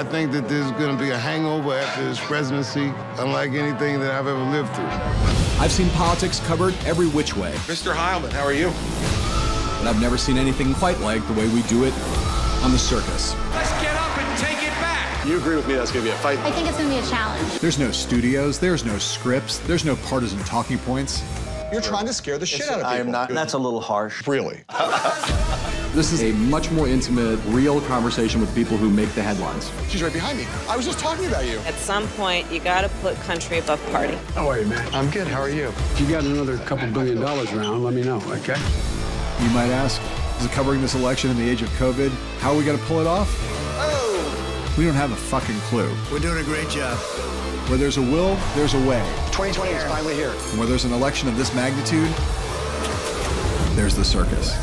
I think that there's going to be a hangover after this presidency, unlike anything that I've ever lived through. I've seen politics covered every which way. Mr. Heilemann, how are you? But I've never seen anything quite like the way we do it on the circus. Let's get up and take it back. You agree with me that's going to be a fight? I think it's going to be a challenge. There's no studios, there's no scripts, there's no partisan talking points. You're trying to scare the shit out of people. I am not. That's a little harsh. Really? This is a much more intimate, real conversation with people who make the headlines. She's right behind me. I was just talking about you. At some point, you got to put country above party. How are you, man? I'm good. How are you? If you got another couple billion dollars around, let me know, okay? You might ask, is it covering this election in the age of COVID? How are we going to pull it off? Oh! We don't have a fucking clue. We're doing a great job. Where there's a will, there's a way. 2020 is finally here. And where there's an election of this magnitude, there's the circus.